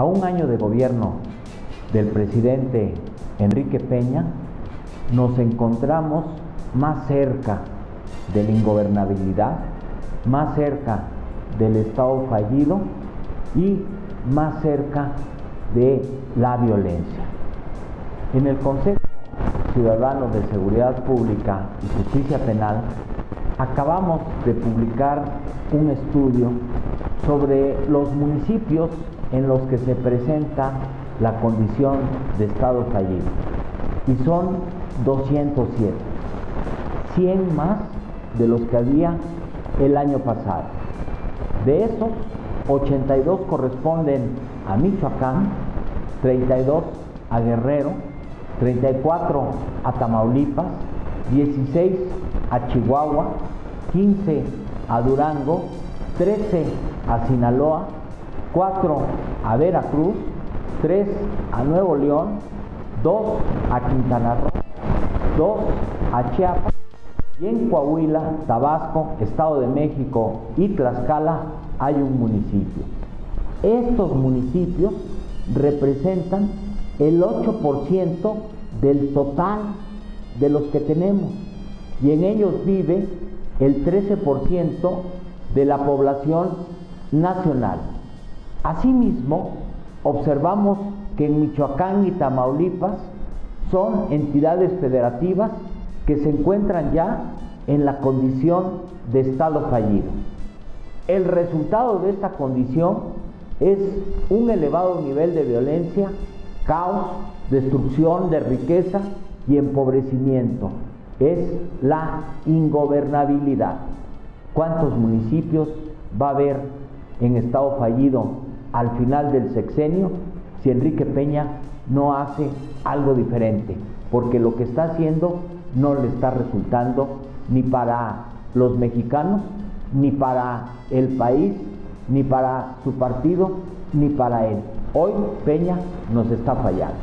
A un año de gobierno del presidente Enrique Peña, nos encontramos más cerca de la ingobernabilidad, más cerca del Estado fallido y más cerca de la violencia. En el Consejo Ciudadano de Seguridad Pública y Justicia Penal acabamos de publicar un estudio sobre los municipios en los que se presenta la condición de Estado fallido. Y son 207, 100 más de los que había el año pasado. De esos, 82 corresponden a Michoacán, 32 a Guerrero, 34 a Tamaulipas, 16 a Chihuahua, 15 a Durango, 13 a Sinaloa, 4 a Veracruz, 3 a Nuevo León, 2 a Quintana Roo, 2 a Chiapas y en Coahuila, Tabasco, Estado de México y Tlaxcala hay un municipio. Estos municipios representan el 8% del total de los que tenemos y en ellos vive el 13% de la población nacional. Asimismo, observamos que en Michoacán y Tamaulipas son entidades federativas que se encuentran ya en la condición de Estado fallido. El resultado de esta condición es un elevado nivel de violencia, caos, destrucción de riqueza y empobrecimiento. Es la ingobernabilidad. ¿Cuántos municipios va a haber en estado fallido al final del sexenio si Enrique Peña no hace algo diferente? Porque lo que está haciendo no le está resultando ni para los mexicanos, ni para el país, ni para su partido, ni para él. Hoy Peña nos está fallando.